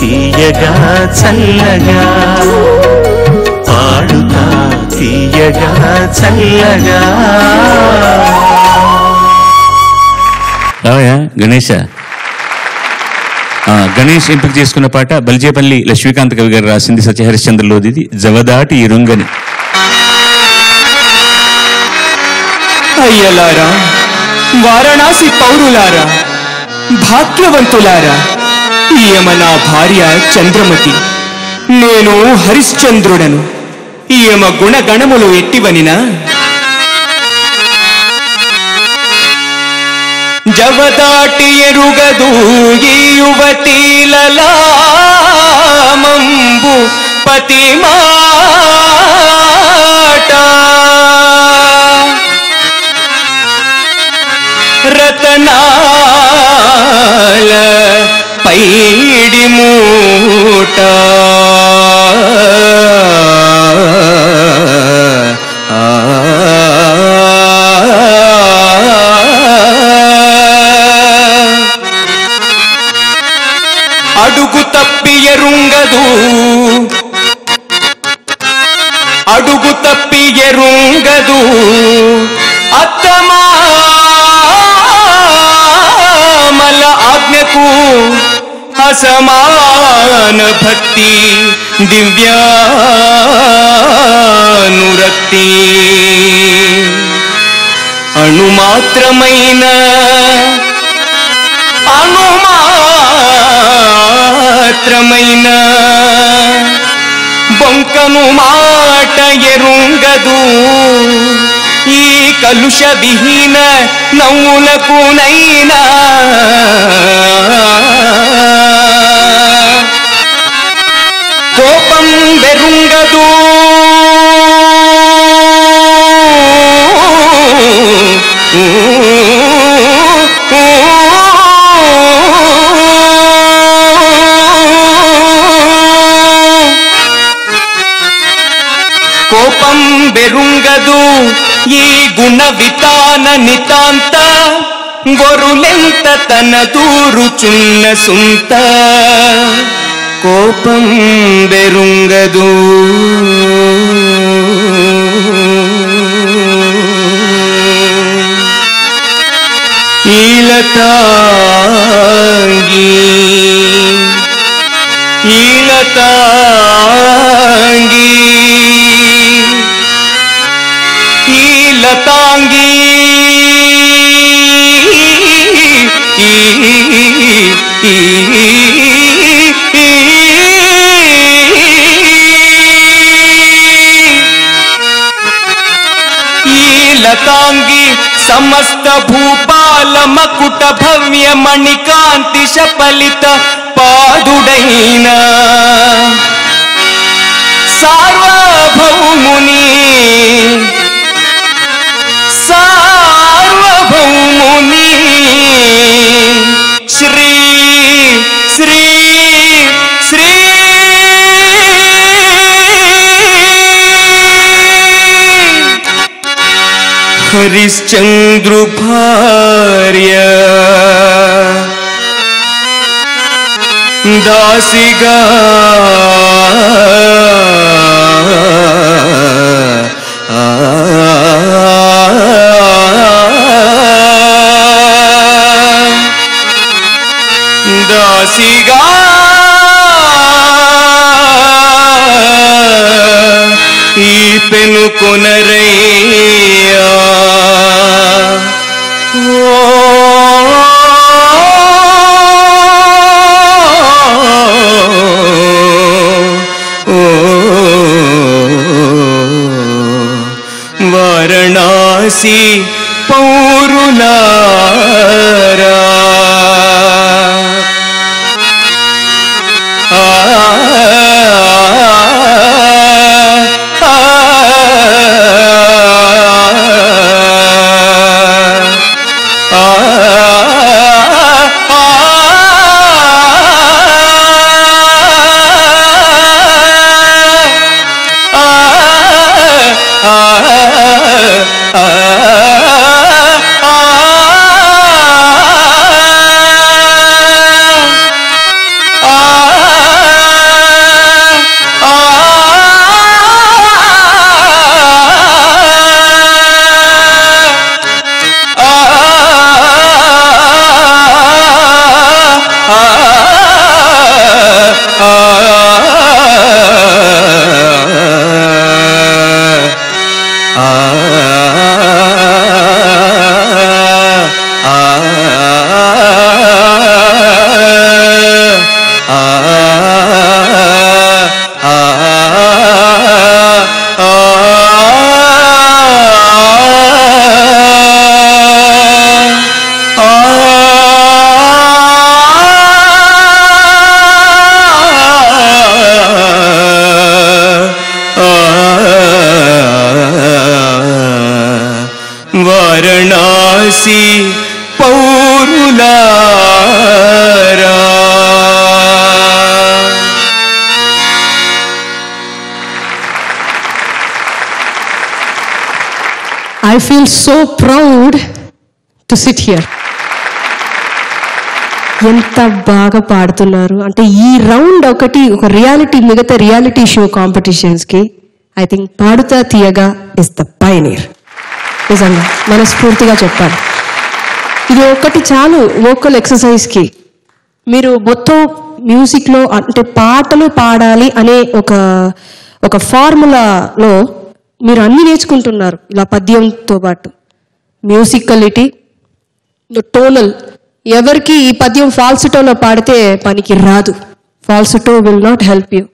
తీయగా చల్లగా. పాడుతా తీయగా చల్లగా. గణేష ఆ, గణేష్ ఎంపిక చేసుకున్న పాట బల్జేపల్లి లక్ష్మీకాంత్ కవి గారు రాసింది సత్యహరిశ్చంద్రలోది జవదాటి ఇరుంగని. అయ్యలారా వారణాసి పౌరులారా భాగ్యవంతులారా ఈయమ నా భార్య చంద్రమతి. నేను హరిశ్చంద్రుడను. ఈయమ గుణగణములు ఎట్టివనినా? జవదాటి ఎరుగదు ఈ యువతీలలామంబు పతి మాట రతనాల పైడి మూట అడుగు తప్పి ఎరుంగదు. అడుగు తప్పి ఎరుంగదు. అత్తమా అత్తమామల ఆజ్ఞకు అసమాన భక్తి దివ్యానురక్తి అణుమాత్రమైన అణుమాత్రమైన బొంకను మాట ఎరుంగదు ఈ కలుష విహీన నవ్వులకునైనా కోపం వెరుంగదూ బెరుంగదు ఈ గుణ వితాన నితాంత గొరులెంత తన దూరుచున్న సుంత కోపం బెరుంగదు ఈలతాంగి ఈలతాంగి ఈలతాంగి ఈలతాంగి సమస్త భూపాల మకుట భవ్య మణికాంతి శపలిత పాదుడైన. సార్వభౌముని హరిశ్చంద్రు భార్య. దాసిగా దాసిగా ఈ పెను కొనరయ్యా पौरु I feel so proud to sit here. ఎంత బాగా పాడుతున్నారు. అంటే ఈ రౌండ్ ఒకటి ఒక రియాలిటీ మిగతా reality show కాంపిటీషన్స్కి I think Padutha Theeyaga is the pioneer నిజంగా మనస్ఫూర్తిగా చెప్పాలి. ఇది ఒకటి చాలు వోకల్ ఎక్సర్సైజ్కి మీరు మొత్తం మ్యూజిక్లో అంటే పాటలు పాడాలి అనే ఒక ఒక ఫార్ములాలో మీరు అన్ని నేర్చుకుంటున్నారు. ఇలా పద్యంతో పాటు. మ్యూజికలిటీ టోనల్ ఎవరికి ఈ పద్యం ఫాల్సిటోలో పాడితే పనికి రాదు. Falsetto will not help you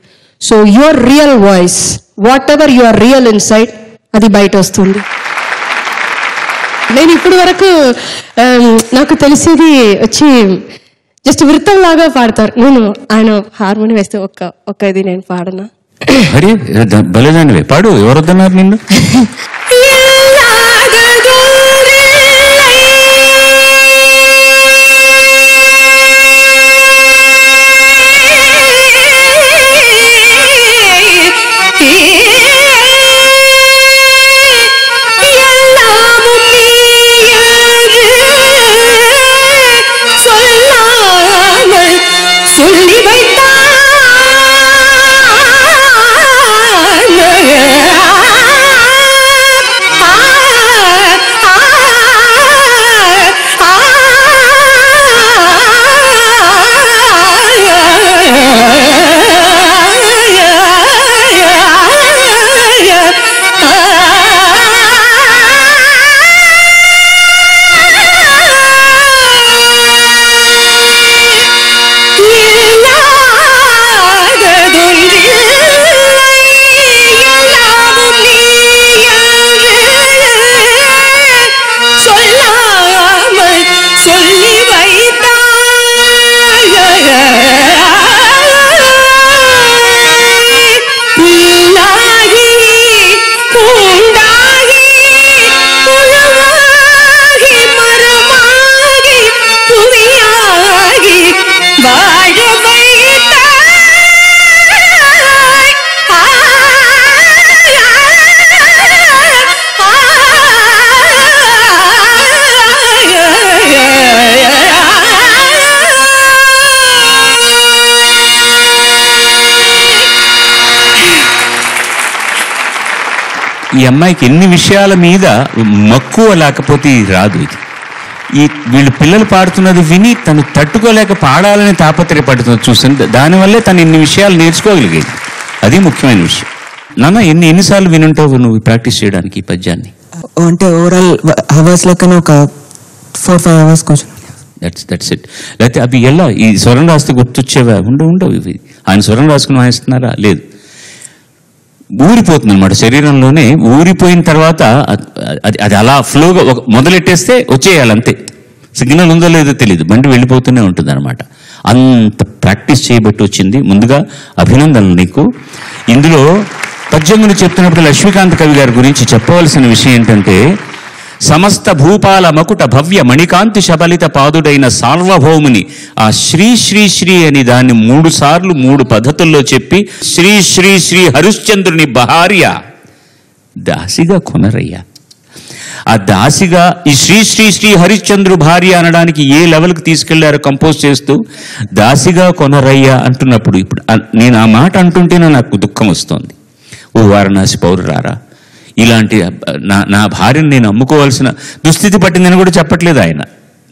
so your real voice whatever your real inside అది బయట వస్తుంది నేను ఇప్పుడు వరకు um, నాకు తెలిసేది వచ్చి జస్ట్ వృత్తం లాగా పాడతారు. నేను ఆయన హార్మోని వేస్తే ఒక్క ఒక్క ఇది నేను పాడనా? అరే బలేదానివే పాడు ఎవరొద్దన్నారు నిన్ను? ఈ అమ్మాయికి ఎన్ని విషయాల మీద మక్కువ లేకపోతే రాదు ఇది. ఈ వీళ్ళు పిల్లలు పాడుతున్నది విని తను తట్టుకోలేక పాడాలని తాపత్రయపడుతుంది చూసింది దానివల్లే తను ఇన్ని విషయాలు నేర్చుకోగలిగేది. అది ముఖ్యమైన విషయం. నాన్న ఎన్ని ఎన్నిసార్లు వినుంటావు నువ్వు ప్రాక్టీస్ చేయడానికి ఈ పద్యాన్ని? అంటే ఓవరాల్ అవర్స్ లెక్కన ఒక ఫోర్ ఫైవ్ అవర్స్ కొంచెం. దట్స్ దట్స్ ఇట్ లేకపోతే అవి ఎలా? ఈ స్వరం రాస్తే గుర్తొచ్చేవా? ఉండవు ఉండవు ఇవి. ఆయన స్వరం రాసుకుని వాయిస్తున్నారా? లేదు. ఊరిపోతుంది అనమాట శరీరంలోనే ఊరిపోయిన తర్వాత అది అది అలా ఫ్లోగా ఒక మొదలెట్టేస్తే వచ్చేయాలి అంతే సిగ్నల్ ఉందో లేదో తెలియదు బండి వెళ్ళిపోతూనే ఉంటుంది అనమాట అంత ప్రాక్టీస్ చేయబట్టి వచ్చింది. ముందుగా అభినందనలు నీకు. ఇందులో పద్యములు చెప్తున్నప్పుడు లక్ష్మీకాంత్ కవి గారి గురించి చెప్పవలసిన విషయం ఏంటంటే సమస్త భూపాల మకుట భవ్య మణికాంతి శబలిత పాదుడైన సార్వభౌముని ఆ శ్రీ శ్రీ శ్రీ అని దాన్ని మూడు సార్లు మూడు పద్ధతుల్లో చెప్పి శ్రీ శ్రీ శ్రీ హరిశ్చంద్రుని భార్య దాసిగా కొనరయ్యా. ఆ దాసిగా ఈ శ్రీ శ్రీ శ్రీ హరిశ్చంద్రు భార్య అనడానికి ఏ లెవెల్కి తీసుకెళ్ళారు కంపోజ్ చేస్తూ దాసిగా కొనరయ్య అంటున్నప్పుడు ఇప్పుడు నేను ఆ మాట అంటుంటేనే నాకు దుఃఖం వస్తోంది. ఓ వారణాసి పౌరురారా ఇలాంటి నా నా భార్యను నేను అమ్ముకోవాల్సిన దుస్థితి పట్టిందని కూడా చెప్పట్లేదు ఆయన.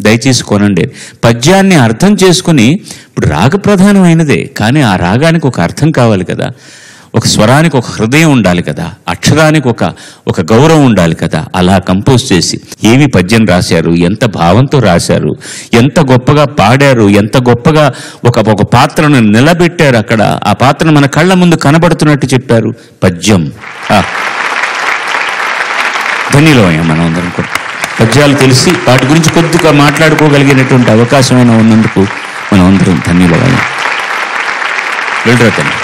దయచేసి కొనండి. పద్యాన్ని అర్థం చేసుకుని ఇప్పుడు రాగ ప్రధానమైనదే కానీ ఆ రాగానికి ఒక అర్థం కావాలి కదా. ఒక స్వరానికి ఒక హృదయం ఉండాలి కదా. అక్షరానికి ఒక ఒక గౌరవం ఉండాలి కదా. అలా కంపోజ్ చేసి ఏమి పద్యం రాశారు? ఎంత భావంతో రాశారు? ఎంత గొప్పగా పాడారు? ఎంత గొప్పగా ఒక ఒక పాత్రను నిలబెట్టారు అక్కడ? ఆ పాత్రను మన కళ్ళ ముందు కనబడుతున్నట్టు చెప్పారు పద్యం. ఆ. ధన్యులమయ్యాం మనం అందరం కూడా. పద్యాలు తెలిసి వాటి గురించి కొద్దిగా మాట్లాడుకోగలిగినటువంటి అవకాశమైన ఉన్నందుకు మనం అందరం ధన్యులమయ్యాం. వెళ్ళరా తల్లి